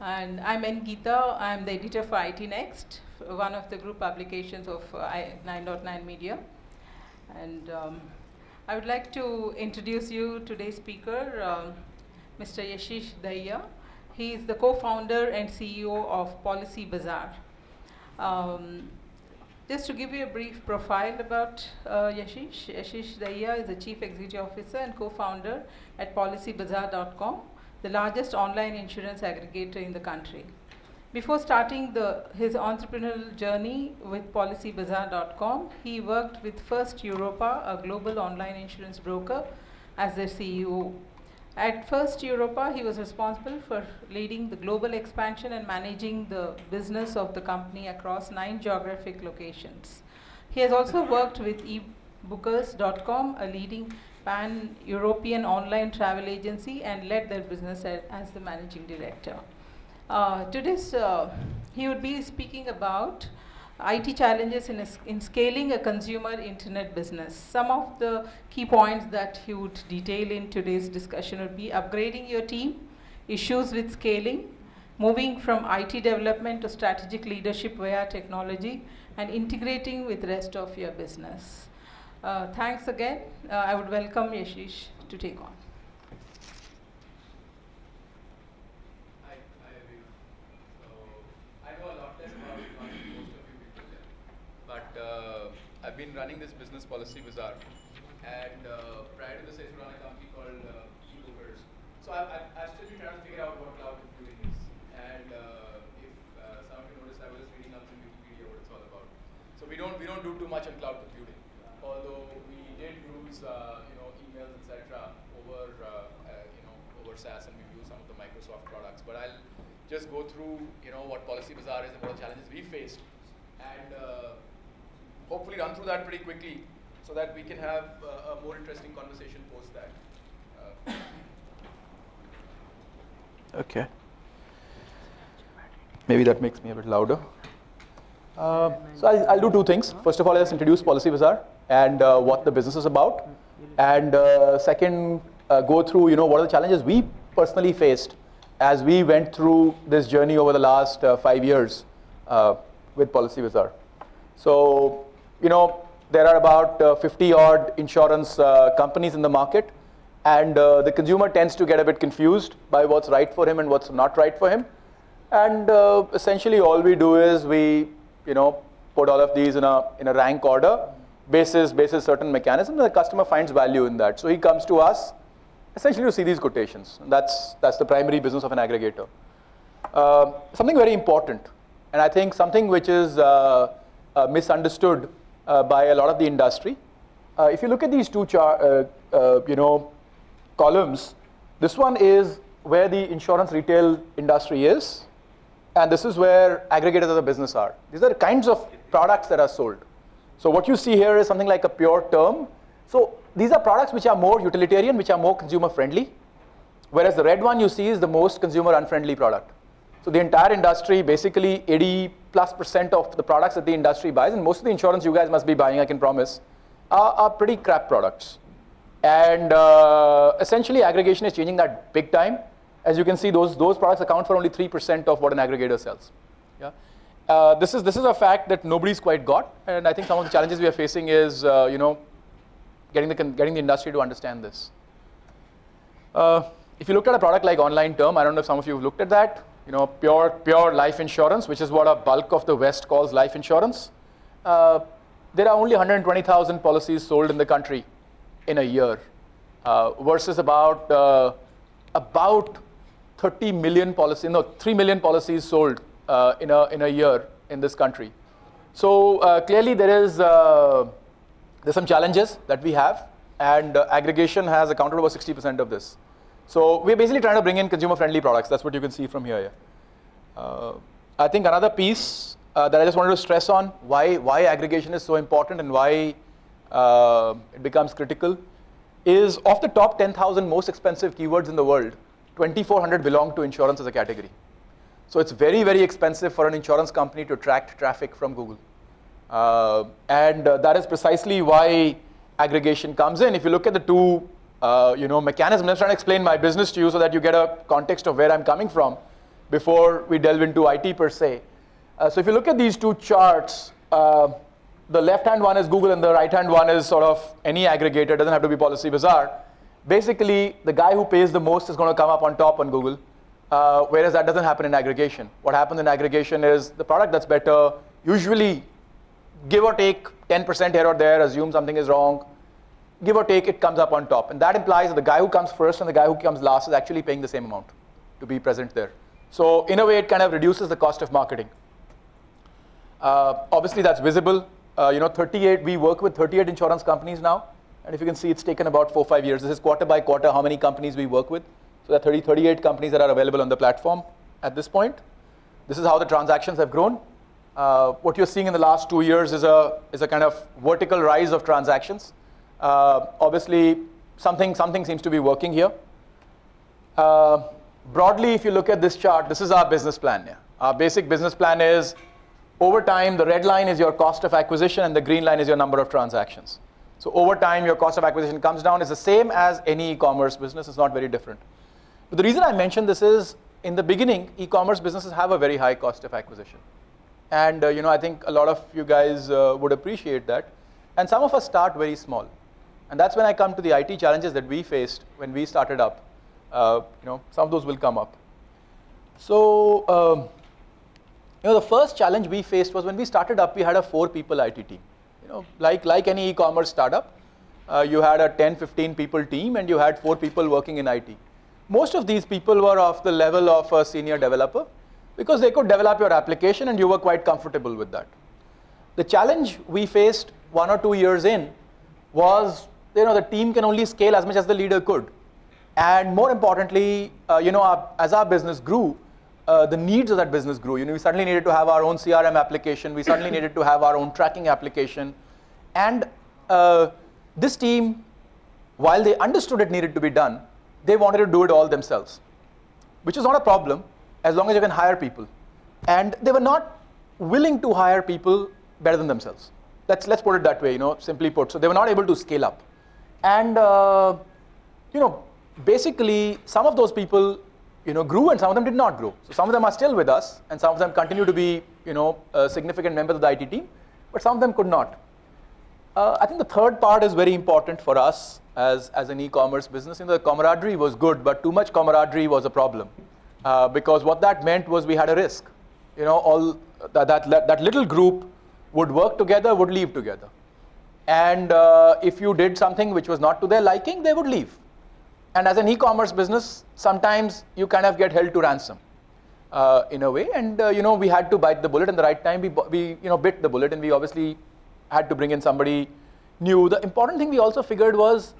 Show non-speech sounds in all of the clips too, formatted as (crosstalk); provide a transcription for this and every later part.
And I'm N. I'm the editor for IT Next, one of the group publications of uh, 9.9 Media. And um, I would like to introduce you today's speaker, um, Mr. Yashish Dahiya. He is the co-founder and CEO of Policy Bazaar. Um, just to give you a brief profile about uh, Yashish, Yashish Dahiya is the Chief Executive Officer and co-founder at PolicyBazaar.com, the largest online insurance aggregator in the country. Before starting the, his entrepreneurial journey with PolicyBazaar.com, he worked with First Europa, a global online insurance broker, as their CEO. At First Europa, he was responsible for leading the global expansion and managing the business of the company across nine geographic locations. He has also worked with ebookers.com, a leading pan-European online travel agency, and led their business as, the managing director. Uh, today's, uh, he would be speaking about IT challenges in, in scaling a consumer internet business. Some of the key points that he would detail in today's discussion would be upgrading your team, issues with scaling, moving from IT development to strategic leadership via technology, and integrating with the rest of your business. Uh, thanks again. Uh, I would welcome Yashish to take on. I, I agree. So, I know a lot less about most of you people there. But uh, I've been running this business policy bazaar. And uh, prior to this, I used to run a company called uh. So I, I, I still been trying to figure out what cloud computing is. And uh, if uh, some of you noticed, I was reading up on Wikipedia what it's all about. So we don't we don't do too much on cloud computing, use uh, you know emails etc. over uh, uh, you know over SaaS and we use some of the Microsoft products. But I'll just go through you know what Policy Bazaar is and what challenges we faced. And hopefully run through that pretty quickly so that we can have uh, a more interesting conversation post that. Uh, okay. Maybe that makes me a bit louder. Uh, so I'll, I'll, do two things. First of all, let's introduce Policy Bazaar and uh, what the business is about. And uh, second, uh, go through you know what are the challenges we personally faced as we went through this journey over the last five years with Policy Bazaar. So you know, there are about uh, 50 odd insurance uh, companies in the market, and uh, the consumer tends to get a bit confused by what's right for him and what's not right for him. And uh, essentially, all we do is we, you know, put all of these in a in a rank order, basis basis certain mechanism. The customer finds value in that, so he comes to us essentially to see these quotations. That's that's the primary business of an aggregator. Uh, something very important, and I think something which is uh, misunderstood uh, by a lot of the industry. Uh, if you look at these two uh, you know, columns, this one is where the insurance retail industry is, and this is where aggregators of the business are. These are the kinds of products that are sold. So what you see here is something like a pure term. So these are products which are more utilitarian, which are more consumer friendly, whereas the red one you see is the most consumer unfriendly product. So the entire industry, basically 80 plus percent of the products that the industry buys, and most of the insurance you guys must be buying, I can promise, are, are pretty crap products. And uh, essentially aggregation is changing that big time. As you can see, those, those products account for only 3% of what an aggregator sells. Yeah? Uh, this, is, this is a fact that nobody's quite got, and I think some of the challenges we are facing is, uh, you know, getting the, getting the industry to understand this. Uh, if you looked at a product like Online Term, I don't know if some of you have looked at that, you know, pure, pure life insurance, which is what a bulk of the West calls life insurance. Uh, there are only 120,000 policies sold in the country in a year, uh, versus about uh, about 30 million policies, no, 3 million policies sold uh, in a in a year in this country. So uh, clearly there is uh, there's some challenges that we have, and aggregation has accounted for 60% of this. So we're basically trying to bring in consumer-friendly products. That's what you can see from here. Uh, I think another piece uh, that I just wanted to stress on why why aggregation is so important and why uh, it becomes critical is of the top 10,000 most expensive keywords in the world, 2,400 belong to insurance as a category. So it's very, very expensive for an insurance company to attract traffic from Google. Uh, and uh, that is precisely why aggregation comes in. If you look at the two uh, you know, mechanism. I'm trying to explain my business to you so that you get a context of where I'm coming from. before we delve into IT per se. Uh, so if you look at these two charts, uh, the left-hand one is Google and the right-hand one is sort of any aggregator, doesn't have to be Policy Bazaar. Basically, the guy who pays the most is going to come up on top on Google, uh, whereas that doesn't happen in aggregation. What happens in aggregation is the product that's better, usually give or take 10% here or there, assume something is wrong, give or take, it comes up on top. And that implies that the guy who comes first and the guy who comes last is actually paying the same amount to be present there. So in a way, it kind of reduces the cost of marketing. Uh, obviously, that's visible. Uh, you know, 38, we work with 38 insurance companies now. And if you can see, it's taken about four, five years. This is quarter by quarter how many companies we work with. So there are 30, 38 companies that are available on the platform at this point. This is how the transactions have grown. Uh, what you're seeing in the last two years is a, is a kind of vertical rise of transactions. Uh, obviously, something, something seems to be working here. Uh, broadly, if you look at this chart, this is our business plan. Yeah. Our basic business plan is over time, the red line is your cost of acquisition and the green line is your number of transactions. So over time, your cost of acquisition comes down. It's the same as any e-commerce business. It's not very different. But the reason I mention this is, in the beginning, e-commerce businesses have a very high cost of acquisition. And uh, you know, I think a lot of you guys uh, would appreciate that. And some of us start very small. And that's when I come to the IT challenges that we faced when we started up. Uh, you know, some of those will come up. So, um, you know, the first challenge we faced was when we started up, we had a four people IT team. You know, like, like any e-commerce startup, uh, you had a 10, 15 people team and you had four people working in IT. Most of these people were of the level of a senior developer because they could develop your application and you were quite comfortable with that. The challenge we faced one or two years in was, you know, the team can only scale as much as the leader could. And more importantly, uh, you know, our, as our business grew, uh, the needs of that business grew. You know, we suddenly needed to have our own CRM application. We suddenly (coughs) needed to have our own tracking application. And uh, this team, while they understood it needed to be done, they wanted to do it all themselves, which is not a problem as long as you can hire people. And they were not willing to hire people better than themselves. Let's, let's put it that way, you know, simply put. So they were not able to scale up. And, uh, you know, basically, some of those people, you know, grew and some of them did not grow. So some of them are still with us, and some of them continue to be, you know, significant members of the IT team, but some of them could not. Uh, I think the third part is very important for us as, as an e-commerce business. You know, the camaraderie was good, but too much camaraderie was a problem. Uh, because what that meant was we had a risk. You know, all that, that, that little group would work together, would leave together. And uh, if you did something which was not to their liking, they would leave. And as an e-commerce business, sometimes you kind of get held to ransom uh, in a way. And uh, you know, we had to bite the bullet in the right time. We, we you know, bit the bullet, and we obviously had to bring in somebody new. The important thing we also figured was,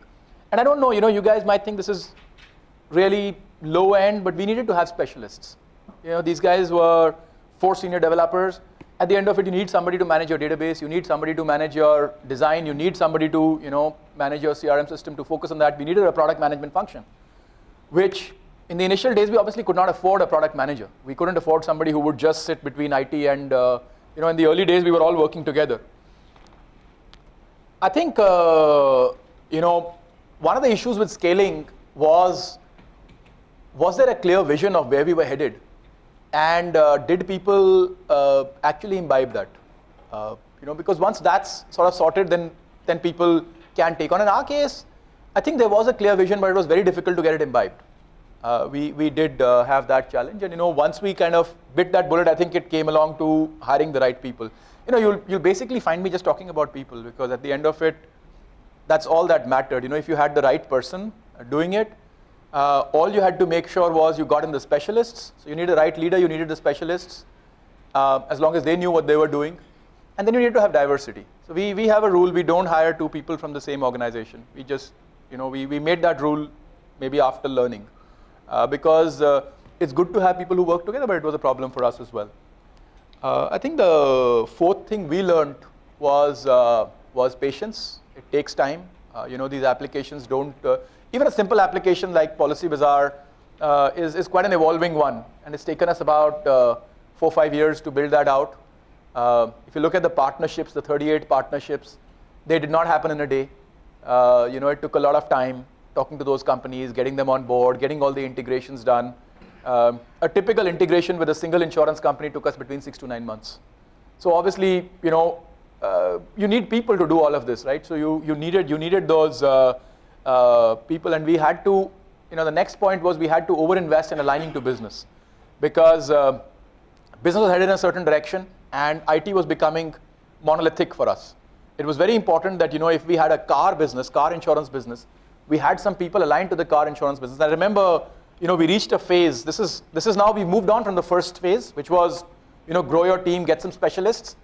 and I don't know, you know, you guys might think this is really low end, but we needed to have specialists. You know, these guys were four senior developers at the end of it, you need somebody to manage your database. You need somebody to manage your design. You need somebody to you know, manage your CRM system to focus on that. We needed a product management function, which in the initial days, we obviously could not afford a product manager. We couldn't afford somebody who would just sit between IT and, uh, you know, in the early days, we were all working together. I think, uh, you know, one of the issues with scaling was, was there a clear vision of where we were headed? and uh, did people uh, actually imbibe that? Uh, you know, because once that's sort of sorted, then then people can take on. In our case, I think there was a clear vision, but it was very difficult to get it imbibed. Uh, we we did uh, have that challenge, and you know, once we kind of bit that bullet, I think it came along to hiring the right people. You know, you'll you'll basically find me just talking about people because at the end of it, that's all that mattered. You know, if you had the right person doing it, uh, all you had to make sure was you got in the specialists. So you need the right leader, you needed the specialists, uh, as long as they knew what they were doing. And then you need to have diversity. So we, we have a rule, we don't hire two people from the same organization. We just, you know, we, we made that rule maybe after learning. Uh, because uh, it's good to have people who work together, but it was a problem for us as well. Uh, I think the fourth thing we learned was, was patience. It takes time. you know, these applications don't, even a simple application like Policy Bazaar is, is quite an evolving one. And it's taken us about four, five years to build that out. Uh, if you look at the partnerships, the 38 partnerships, they did not happen in a day. Uh, you know, it took a lot of time talking to those companies, getting them on board, getting all the integrations done. Um, a typical integration with a single insurance company took us between six to nine months. So obviously, you know, uh, you need people to do all of this, right? So you, you needed you needed those uh, uh, people, and we had to, you know, the next point was we had to overinvest in aligning to business, because uh, business was headed in a certain direction, and IT was becoming monolithic for us. It was very important that you know if we had a car business, car insurance business, we had some people aligned to the car insurance business. I remember, you know, we reached a phase. This is this is now we've moved on from the first phase, which was, you know, grow your team, get some specialists.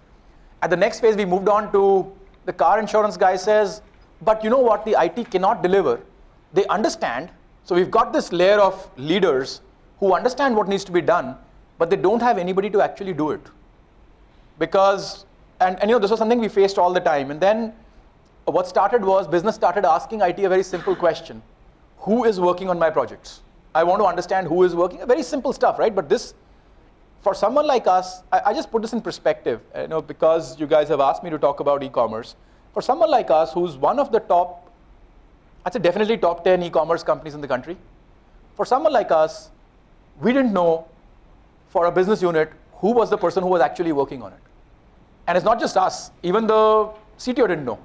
At the next phase, we moved on to the car insurance guy says, but you know what, the IT cannot deliver. They understand. So we've got this layer of leaders who understand what needs to be done, but they don't have anybody to actually do it. Because, and, and you know, this was something we faced all the time. And then what started was business started asking IT a very simple question. Who is working on my projects? I want to understand who is working. Very simple stuff, right? But this, for someone like us, I, I just put this in perspective, uh, you know, because you guys have asked me to talk about e-commerce. For someone like us, who's one of the top, I'd say definitely top 10 e-commerce companies in the country, for someone like us, we didn't know for a business unit who was the person who was actually working on it. And it's not just us, even the CTO didn't know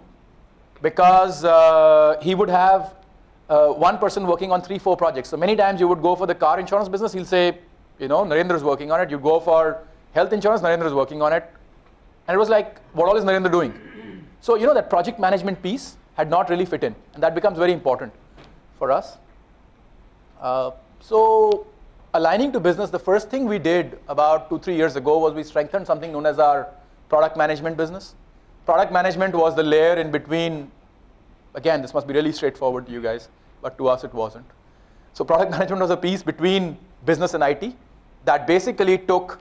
because uh, he would have uh, one person working on three, four projects. So many times you would go for the car insurance business, he'll say, you know, Narendra is working on it. You go for health insurance, Narendra is working on it. And it was like, what all is Narendra doing? So, you know, that project management piece had not really fit in. And that becomes very important for us. Uh, so, aligning to business, the first thing we did about two, three years ago was we strengthened something known as our product management business. Product management was the layer in between, again, this must be really straightforward to you guys, but to us it wasn't. So product (laughs) management was a piece between business and IT that basically took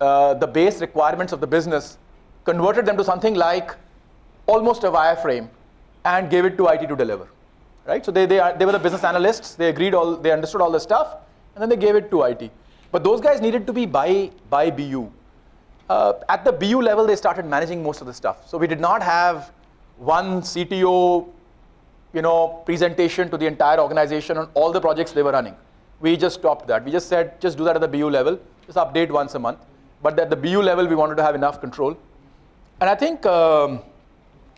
uh, the base requirements of the business, converted them to something like almost a wireframe, and gave it to IT to deliver. Right? So they, they, are, they were the business analysts, they agreed all, they understood all the stuff, and then they gave it to IT. But those guys needed to be by, by BU. Uh, at the BU level, they started managing most of the stuff. So we did not have one CTO you know, presentation to the entire organization on all the projects they were running. We just stopped that. We just said, just do that at the BU level, just update once a month. But at the BU level, we wanted to have enough control. And I think um,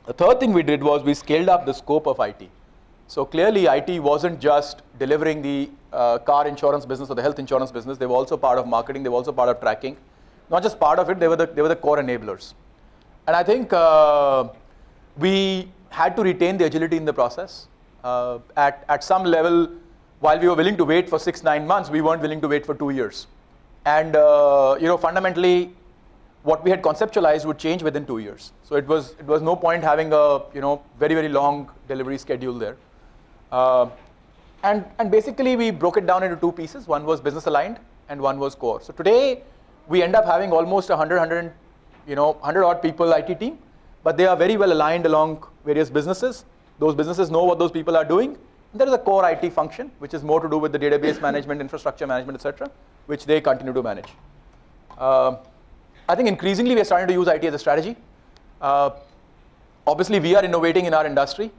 the third thing we did was we scaled up the scope of IT. So clearly, IT wasn't just delivering the uh, car insurance business or the health insurance business. They were also part of marketing. They were also part of tracking. Not just part of it, they were the, they were the core enablers. And I think uh, we had to retain the agility in the process. Uh, at, at some level, while we were willing to wait for six, nine months, we weren't willing to wait for two years. And uh, you know, fundamentally, what we had conceptualized would change within two years. So it was, it was no point having a you know, very, very long delivery schedule there. Uh, and, and basically, we broke it down into two pieces. One was business aligned, and one was core. So today, we end up having almost 100, 100, you know, 100 odd people IT team, but they are very well aligned along various businesses. Those businesses know what those people are doing. And there is a core IT function, which is more to do with the database management, infrastructure management, etc., which they continue to manage. Uh, I think increasingly we are starting to use IT as a strategy. Uh, obviously, we are innovating in our industry,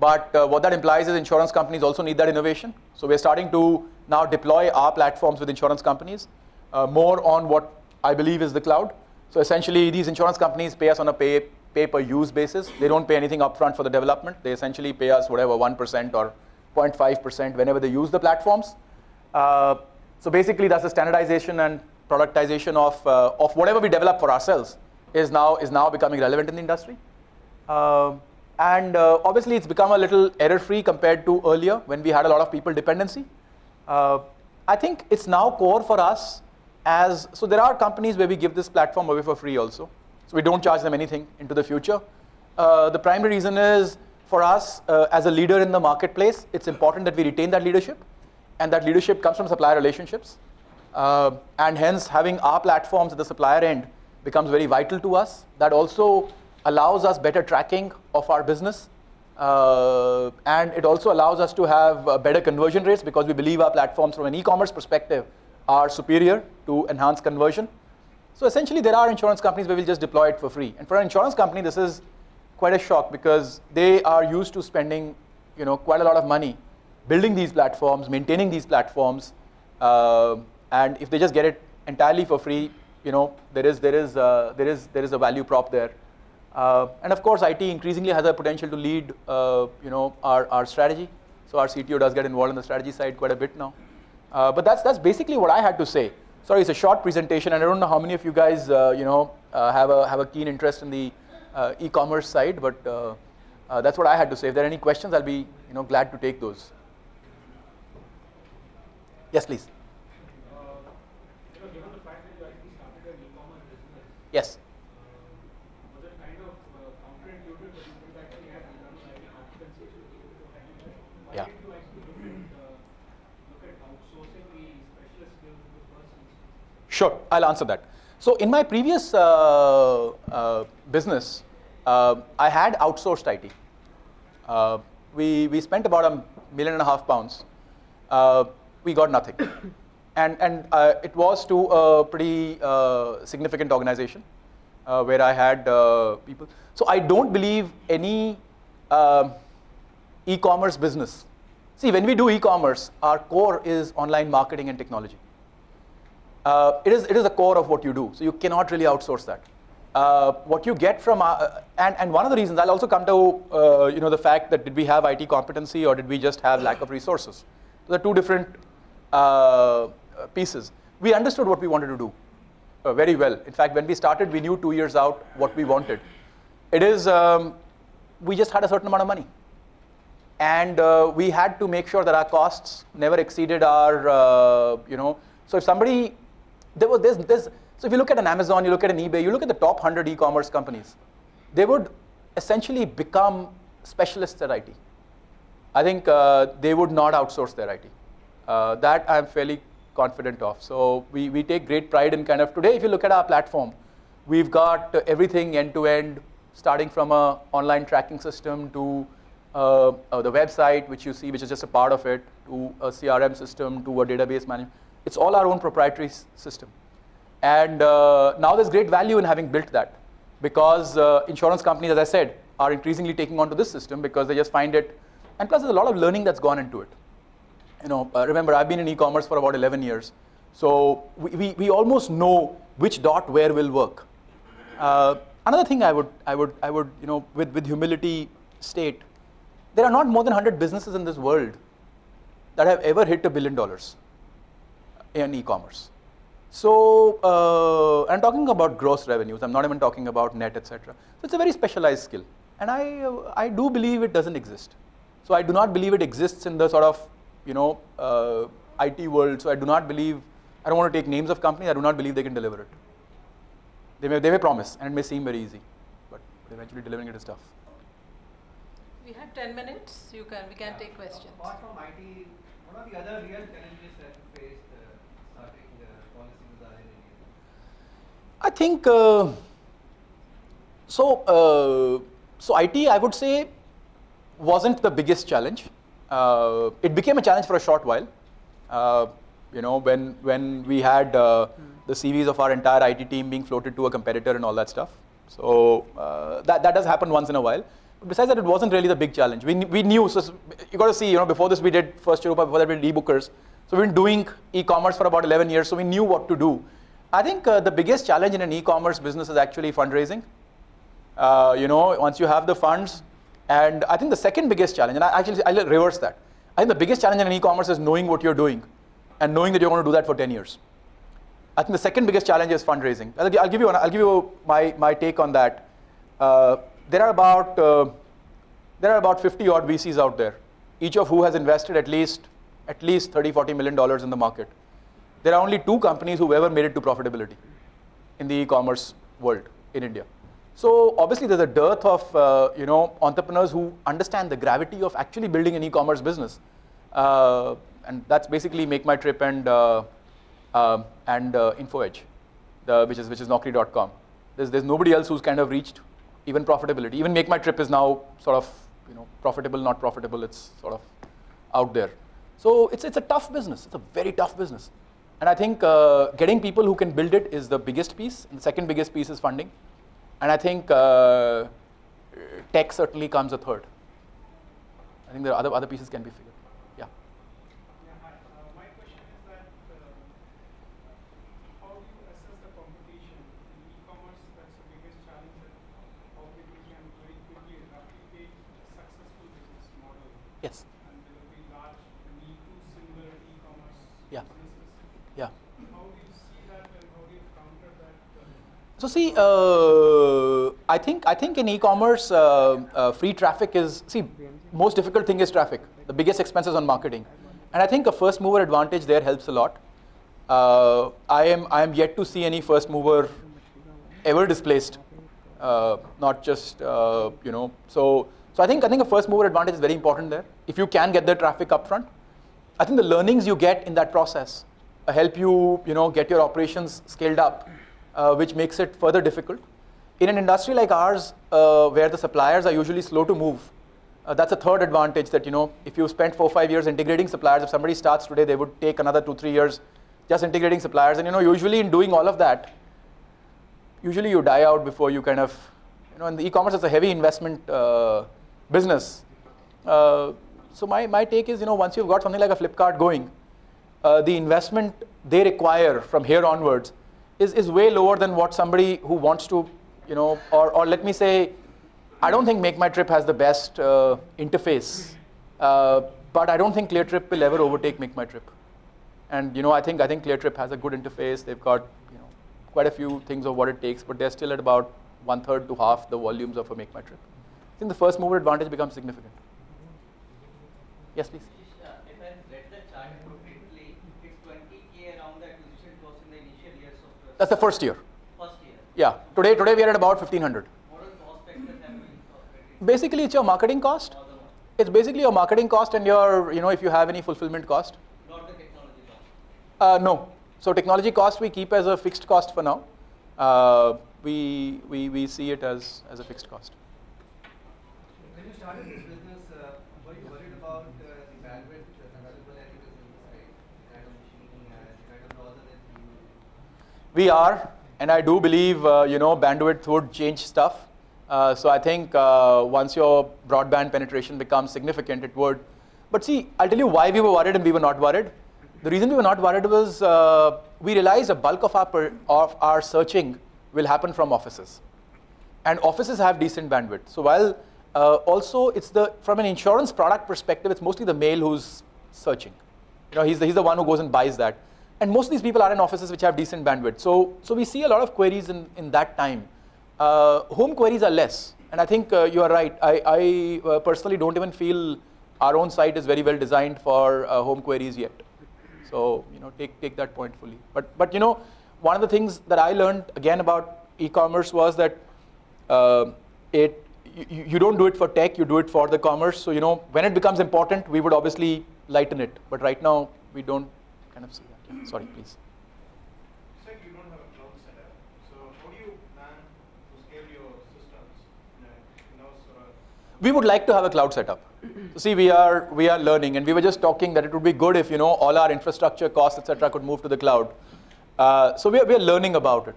but uh, what that implies is insurance companies also need that innovation. So we're starting to now deploy our platforms with insurance companies uh, more on what I believe is the cloud. So essentially, these insurance companies pay us on a pay, pay per use basis. They don't pay anything upfront for the development. They essentially pay us whatever 1% or 0.5% whenever they use the platforms. Uh, so basically, that's the standardization and productization of, uh, of whatever we develop for ourselves is now, is now becoming relevant in the industry. Uh, and uh, obviously, it's become a little error-free compared to earlier when we had a lot of people dependency. Uh, I think it's now core for us as, so there are companies where we give this platform away for free also. So we don't charge them anything into the future. Uh, the primary reason is for us uh, as a leader in the marketplace, it's important that we retain that leadership. And that leadership comes from supplier relationships. Uh, and hence, having our platforms at the supplier end becomes very vital to us. That also allows us better tracking of our business. Uh, and it also allows us to have uh, better conversion rates because we believe our platforms from an e-commerce perspective are superior to enhance conversion. So essentially, there are insurance companies where we'll just deploy it for free. And for an insurance company, this is quite a shock because they are used to spending you know, quite a lot of money building these platforms, maintaining these platforms, uh, and if they just get it entirely for free, you know, there is there is uh, there is there is a value prop there. Uh, and of course, IT increasingly has a potential to lead, uh, you know, our, our strategy. So our CTO does get involved in the strategy side quite a bit now. Uh, but that's that's basically what I had to say. Sorry, it's a short presentation, and I don't know how many of you guys, uh, you know, uh, have a have a keen interest in the uh, e-commerce side. But that's what I had to say. If there are any questions, I'll be, you know, glad to take those. Yes, please. Yes. Sure, I'll answer that. So in my previous uh, uh, business, uh, I had outsourced IT. Uh, we, we spent about a million and a half pounds. Uh, we got nothing. (coughs) and and uh, it was to a pretty significant organization where I had people. So I don't believe any e-commerce business. See, when we do e-commerce, our core is online marketing and technology. Uh, it, is, it is the core of what you do, so you cannot really outsource that. Uh, what you get from, uh, and, and one of the reasons, I'll also come to uh, you know, the fact that did we have IT competency or did we just have lack of resources? So the two different uh, pieces. We understood what we wanted to do very well. In fact, when we started, we knew two years out what we wanted. It is, um, we just had a certain amount of money and we had to make sure that our costs never exceeded our, you know, so if somebody, there was this, this, so if you look at an Amazon, you look at an eBay, you look at the top 100 e-commerce companies, they would essentially become specialists at IT. I think uh, they would not outsource their IT. Uh, that I'm fairly confident of. So we, we take great pride in kind of, today if you look at our platform, we've got everything end to end, starting from a online tracking system to uh, uh, the website, which you see, which is just a part of it, to a CRM system, to a database management. It's all our own proprietary system. And uh, now there's great value in having built that because uh, insurance companies, as I said, are increasingly taking onto this system because they just find it, and plus there's a lot of learning that's gone into it. You know, uh, remember I've been in e-commerce for about 11 years, so we, we, we almost know which dot where will work. Uh, another thing I would, I would, I would, you know, with, with humility state there are not more than 100 businesses in this world that have ever hit a billion dollars in e-commerce. So uh, I'm talking about gross revenues. I'm not even talking about net, etc. So it's a very specialized skill, and I uh, I do believe it doesn't exist. So I do not believe it exists in the sort of you know uh, IT world. So I do not believe. I don't want to take names of companies. I do not believe they can deliver it. They may they may promise, and it may seem very easy, but eventually delivering it is tough. We have 10 minutes. You can, we can yeah. take questions. Apart from IT, what are the other real challenges that you faced uh, starting the policy bazaar in India? I think uh, so. Uh, so IT, I would say, wasn't the biggest challenge. Uh, it became a challenge for a short while. Uh, you know, when when we had the CVs of our entire IT team being floated to a competitor and all that stuff. So that that does happen once in a while besides that, it wasn't really the big challenge. We, we knew, so you got to see, you know, before this we did First Europa, before that we did ebookers. So we've been doing e-commerce for about 11 years, so we knew what to do. I think uh, the biggest challenge in an e-commerce business is actually fundraising. Uh, you know, once you have the funds, and I think the second biggest challenge, and I actually I'll reverse that. I think the biggest challenge in an e-commerce is knowing what you're doing, and knowing that you're going to do that for 10 years. I think the second biggest challenge is fundraising. I'll, I'll give you I'll give you my my take on that. Uh, there are about uh, there are about 50 odd VCs out there, each of who has invested at least at least 30, 40 million dollars in the market. There are only two companies who've ever made it to profitability in the e-commerce world in India. So obviously there's a dearth of uh, you know entrepreneurs who understand the gravity of actually building an e-commerce business, uh, and that's basically Make My Trip and uh, um, and uh, InfoEdge, the, which is which is Naukri.com. There's there's nobody else who's kind of reached even profitability. Even Make My Trip is now sort of you know profitable, not profitable. It's sort of out there. So it's it's a tough business. It's a very tough business. And I think uh, getting people who can build it is the biggest piece. And the second biggest piece is funding. And I think uh, tech certainly comes a third. I think the other other pieces can be figured. Yeah. yeah uh, my question is that uh, Yes. and there will be large Me-Too similar e-commerce Yeah. businesses. Yeah. How do you see that and how do you counter that? Uh, I think I think in e-commerce, uh, uh, free traffic is see most difficult thing is traffic. The biggest expense is on marketing, and I think a first mover advantage there helps a lot. Uh, I am I am yet to see any first mover ever displaced, uh, not just uh, you know. So so I think I think a first mover advantage is very important there. If you can get the traffic upfront, I think the learnings you get in that process help you, you know, get your operations scaled up, uh, which makes it further difficult. In an industry like ours, uh, where the suppliers are usually slow to move, uh, that's a third advantage that, you know, if you spent four or five years integrating suppliers, if somebody starts today, they would take another two, three years just integrating suppliers. And, you know, usually in doing all of that, usually you die out before you kind of, you know, the e-commerce, it's a heavy investment uh, business. Uh, so my, my take is, you know, once you've got something like a Flipkart going, uh, the investment they require from here onwards is, is way lower than what somebody who wants to, you know, or, or let me say, I don't think Make My Trip has the best uh, interface, uh, but I don't think ClearTrip will ever overtake Make My Trip. And you know, I think I think ClearTrip has a good interface. They've got you know quite a few things of what it takes, but they're still at about one third to half the volumes of a Make My Trip. I think the first mover advantage becomes significant. Yes, please. Uh, If I read the chart appropriately, it's 20K around the acquisition cost in the initial years of the That's the first year. first year. Yeah. Today, today we are at about 1500. What are the cost factors have been incorporated? Basically, it's your marketing cost. Or the one, It's basically your marketing cost and your, you know, if you have any fulfillment cost. not the technology cost. Uh, no. So technology cost we keep as a fixed cost for now. Uh, we, we, we see it as, as a fixed cost. When you started this business, uh, were you worried about uh, the bandwidth that's available at your business side, the kind of machining and the kind of browser that you We are, and I do believe, uh, you know, bandwidth would change stuff. Uh, so I think uh, once your broadband penetration becomes significant, it would. But see, I'll tell you why we were worried and we were not worried. The reason we were not worried was uh, we realized a bulk of our, per, of our searching will happen from offices. and offices have decent bandwidth. So while uh, also it's the from an insurance product perspective, it's mostly the male who's searching. You know, he's the, he's the one who goes and buys that. And most of these people are in offices which have decent bandwidth. So so we see a lot of queries in, in that time. Uh, home queries are less, and I think uh, you are right. I, I uh, personally don't even feel our own site is very well designed for uh, home queries yet. So you know, take take that point fully. But but you know, one of the things that I learned again about e-commerce was that uh, it you, you don't do it for tech, you do it for the commerce. So you know, when it becomes important, we would obviously lighten it. But right now, we don't kind of see that. Sorry, please. You said you don't have a cloud setup. So how do you plan to scale your systems in a or a We would like to have a cloud setup. So (clears throat) see, we are we are learning, and we were just talking that it would be good if you know all our infrastructure costs, etc., could move to the cloud. Uh, so we are, we are learning about it.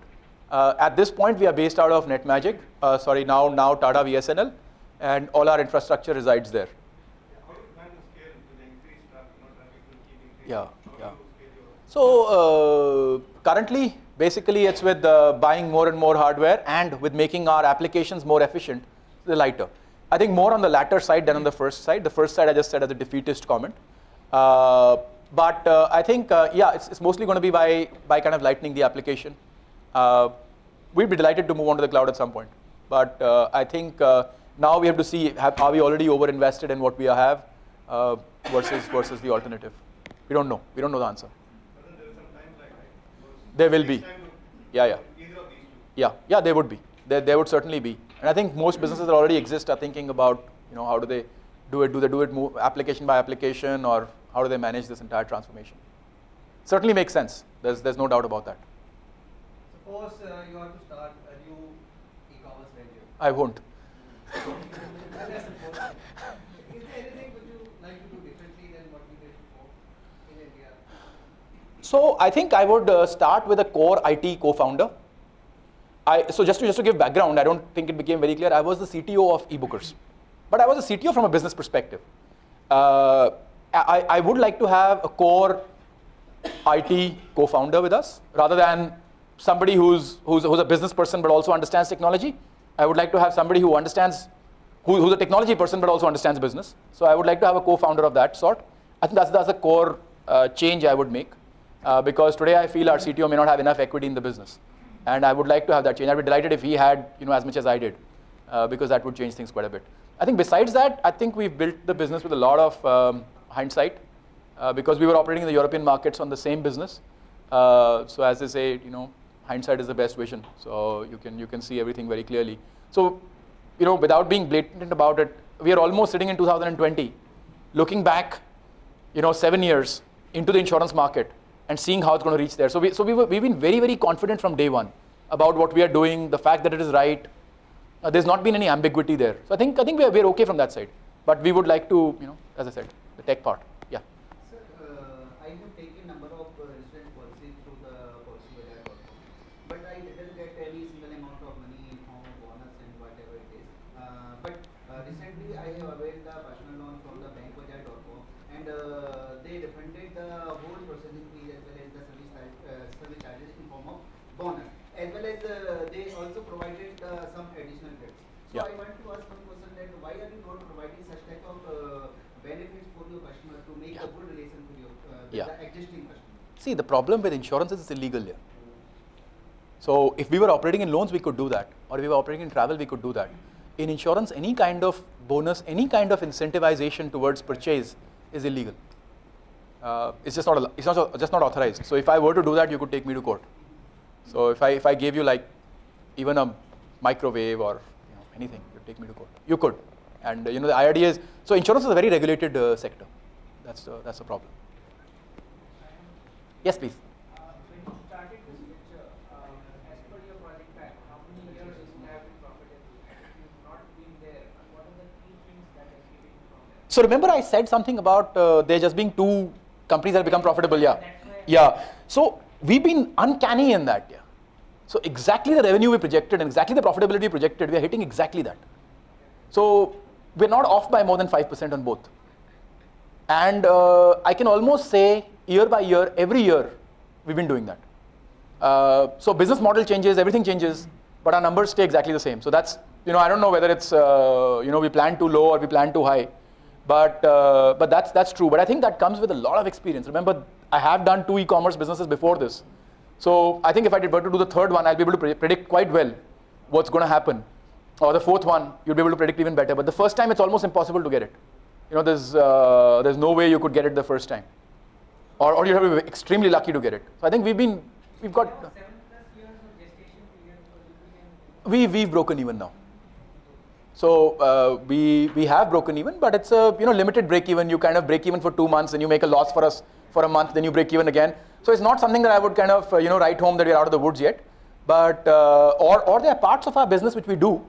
Uh, at this point, we are based out of NetMagic. Uh, sorry, now now Tata VSNL, and all our infrastructure resides there. how do you plan to scale with the increased traffic? You traffic will keep increasing. Yeah, How yeah. do you scale your So uh, currently, basically, it's with uh, buying more and more hardware and with making our applications more efficient, the lighter. I think more on the latter side than on the first side. The first side I just said as a defeatist comment. Uh, but I think, yeah, it's, it's mostly going to be by, by kind of lightening the application. We'd be delighted to move on to the cloud at some point. But I think now we have to see, have, are we already over-invested in what we have uh, versus, versus the alternative? We don't know. We don't know the answer. But then there is some time lag, right? Because There will be. takes time to Yeah, yeah. Either of these two. Yeah, yeah, they would be. There, there would certainly be. And I think most businesses that already exist are thinking about, you know, how do they do it? Do they do it move application by application, or how do they manage this entire transformation? Certainly makes sense. There's, there's no doubt about that. Suppose uh, you want to start a new e-commerce venture. I won't. (laughs) (laughs) And I suppose, is there anything would you like to do differently than what you did before in India? So I think I would uh, start with a core IT co-founder. I, so just to, just to give background, I don't think it became very clear. I was the CTO of eBookers, but I was a CTO from a business perspective. Uh, I, I would like to have a core IT co-founder with us rather than somebody who's, who's, who's a business person but also understands technology. I would like to have somebody who understands who, who's a technology person but also understands business. So I would like to have a co-founder of that sort. I think that's, that's the core uh, change I would make uh, because today I feel our CTO may not have enough equity in the business. And I would like to have that change. I'd be delighted if he had you know, as much as I did uh, because that would change things quite a bit. I think besides that, I think we've built the business with a lot of um, hindsight uh, because we were operating in the European markets on the same business. Uh, so as they say, you know, hindsight is the best vision. So you can, you can see everything very clearly. So, you know, without being blatant about it, we are almost sitting in 2020, looking back, you know, seven years into the insurance market and seeing how it's going to reach there. So, we, so we were, we've been very, very confident from day one about what we are doing, the fact that it is right, uh, there's not been any ambiguity there. So I think I think we're, we're okay from that side. But we would like to, you know, as I said, the tech part. Yeah. Sir, uh, I have taken number of uh, insurance policies through the policybazaar.com, but I didn't get any single amount of money in form of bonus and whatever it is. Uh, but uh, recently I have availed the personal loan from the bankbazaar.com and uh, they refunded the whole processing fee as well as the service, charge- uh, service charges in form of bonus. As well as uh, they also provided uh, some additional credits. So Yeah. I want to ask one question that why are you not providing such type of uh, benefits for your customer to make Yeah. a good relation to your uh, with Yeah. the existing customer? See, the problem with insurance is it's illegal here. So if we were operating in loans, we could do that. Or if we were operating in travel, we could do that. In insurance, any kind of bonus, any kind of incentivization towards purchase is illegal. Uh, it's just not, it's not, just not authorized. So if I were to do that, you could take me to court. So if I, if I gave you like even a microwave or you know, anything, you'd take me to court. You could. And uh, you know, the idea is, so insurance is a very regulated uh, sector. That's, uh, that's the problem. Yes, please. When you started this venture, as per your project how many years you been profitable? If you've not been there, and what are the key things that are keeping you from there? So remember I said something about uh, there just being two companies that have become profitable, yeah. Yeah. So we've been uncanny in that, yeah. So exactly the revenue we projected and exactly the profitability we projected, we are hitting exactly that. So we're not off by more than 5% on both. And uh, I can almost say year by year, every year, we've been doing that. Uh, so business model changes, everything changes, but our numbers stay exactly the same. So that's, you know, I don't know whether it's, uh, you know, we plan too low or we plan too high, but, uh, but that's, that's true. But I think that comes with a lot of experience. Remember, I have done two e-commerce businesses before this. So I think if I were to do the third one, I'll be able to predict quite well what's going to happen. Or the fourth one, you'll be able to predict even better. But the first time, it's almost impossible to get it. You know, there's, uh, there's no way you could get it the first time. Or, or you have to be extremely lucky to get it. So I think we've been, we've got, Seven plus years of gestation period for Jubilee and we, we've broken even now. So uh, we, we have broken even, but it's a you know limited break even. You kind of break even for two months, and you make a loss for us for a month, then you break even again. So it's not something that I would kind of uh, you know write home that we're out of the woods yet. But uh, or or there are parts of our business which we do.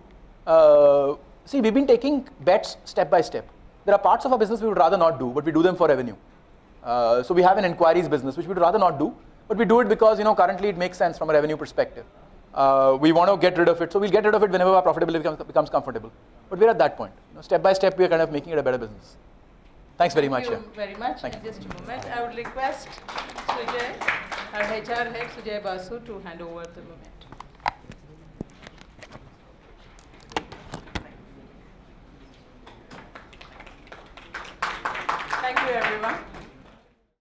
Uh, see, we've been taking bets step by step. There are parts of our business we would rather not do, but we do them for revenue. Uh, so we have an inquiries business which we'd rather not do, but we do it because you know currently it makes sense from a revenue perspective. Uh, we want to get rid of it, so we'll get rid of it whenever our profitability becomes, becomes comfortable. But we're at that point. You know, step by step, we are kind of making it a better business. Thanks very much. Thank you yeah. very much. Thank just a moment, I would request Sujay, our HR head, Sujay Basu, to hand over the moment. Thank you, everyone.